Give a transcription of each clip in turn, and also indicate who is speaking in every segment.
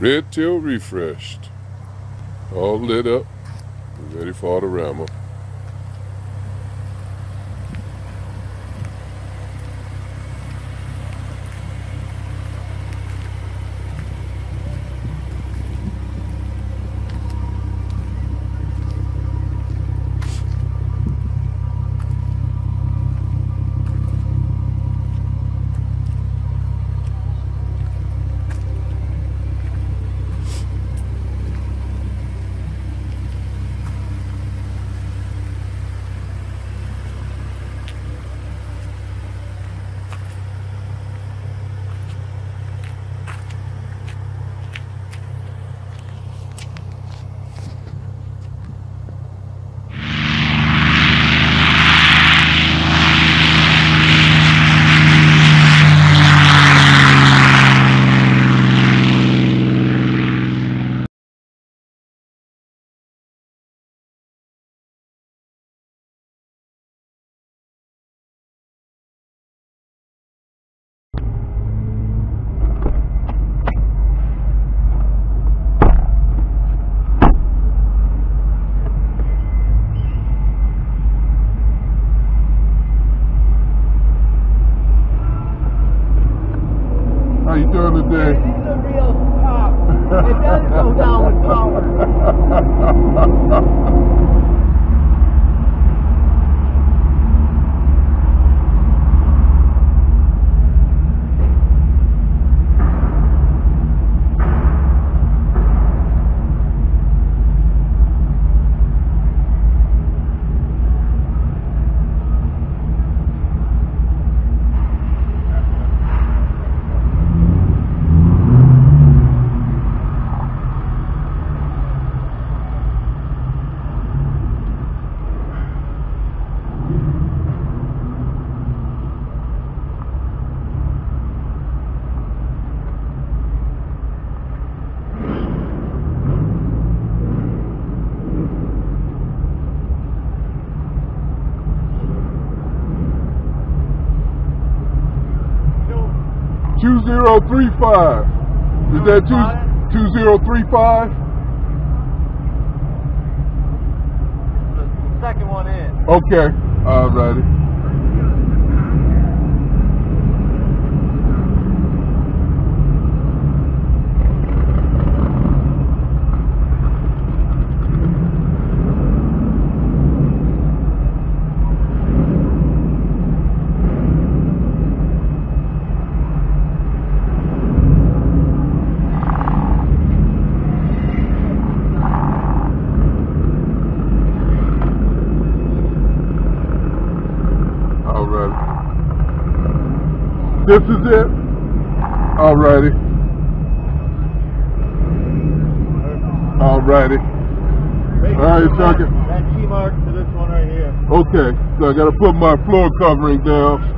Speaker 1: Red tail refreshed. All lit up, ready for the rammer. No. 2035. Is that two, 2035?
Speaker 2: The second one in.
Speaker 1: Okay, alrighty. This is it? Alrighty. Alrighty. Alright, I
Speaker 2: That key mark to this one right here.
Speaker 1: Okay, so I gotta put my floor covering down.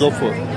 Speaker 1: Zopfo.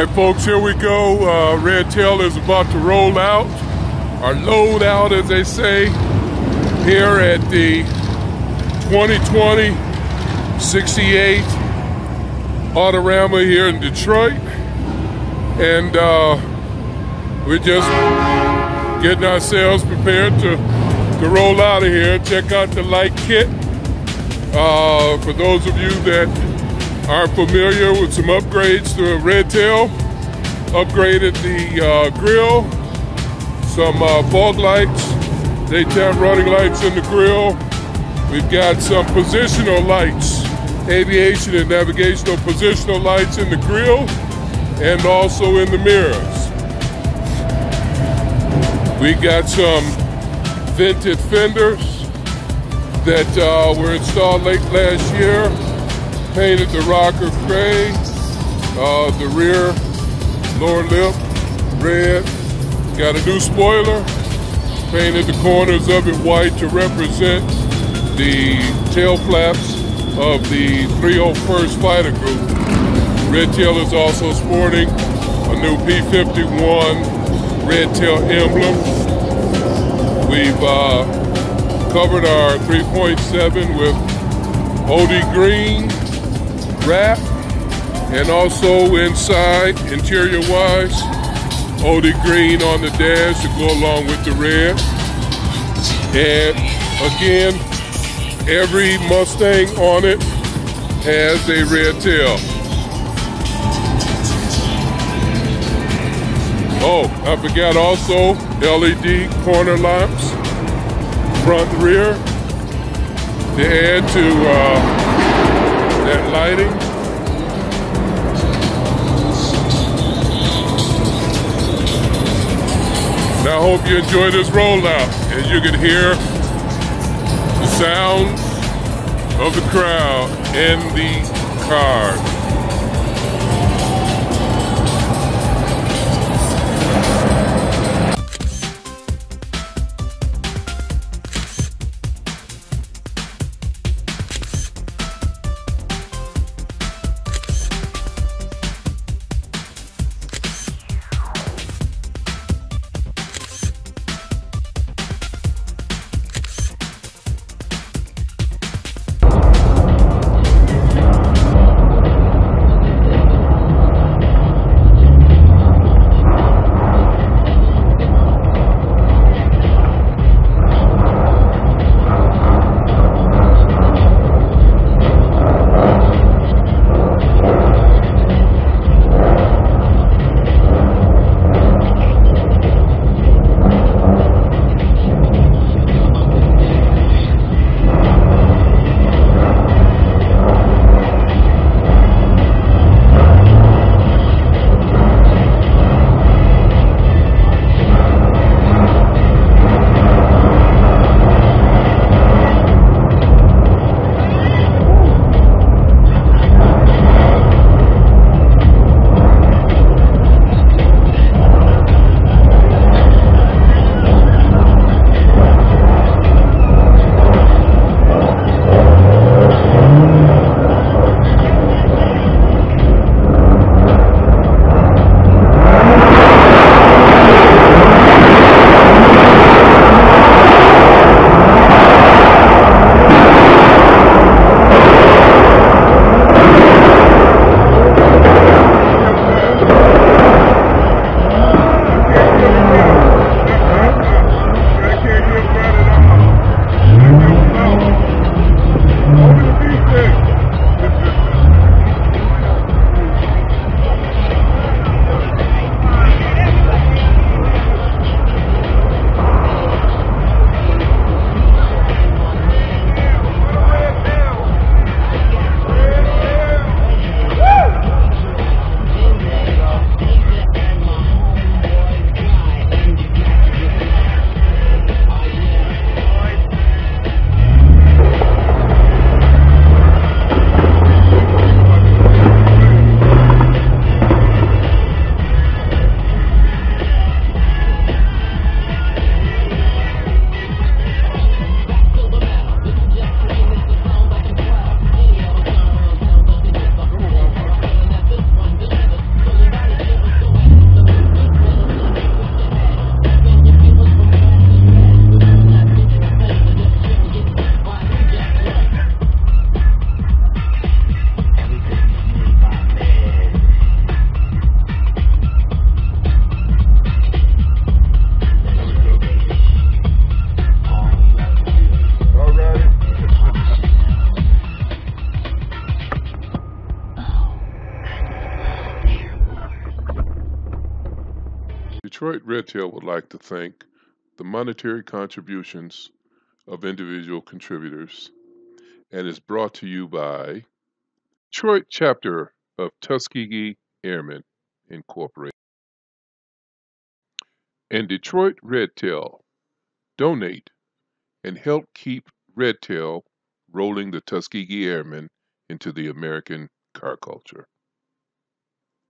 Speaker 1: Right, folks, here we go. Uh, Red Tail is about to roll out, or load out, as they say, here at the 2020 68 Autorama here in Detroit. And uh, we're just getting ourselves prepared to, to roll out of here. Check out the light kit. Uh, for those of you that aren't familiar with some upgrades to a Red Tail, upgraded the uh, grill, some uh, fog lights, daytime running lights in the grill. We've got some positional lights, aviation and navigational positional lights in the grill and also in the mirrors. We got some vented fenders that uh, were installed late last year. Painted the rocker gray, uh, the rear lower lip red. Got a new spoiler. Painted the corners of it white to represent the tail flaps of the 301st Fighter Group. Red Tail is also sporting a new P-51 Red Tail emblem. We've uh, covered our 3.7 with OD green wrap and also inside interior wise OD green on the dash to go along with the red and again every Mustang on it has a red tail. Oh I forgot also LED corner lamps front and rear. To add to uh, that lighting. Now I hope you enjoy this rollout. As you can hear the sound of the crowd in the car. Detroit Redtail would like to thank the monetary contributions of individual contributors and is brought to you by Detroit chapter of Tuskegee Airmen Incorporated and Detroit Redtail. Donate and help keep Redtail rolling the Tuskegee Airmen into the American car culture.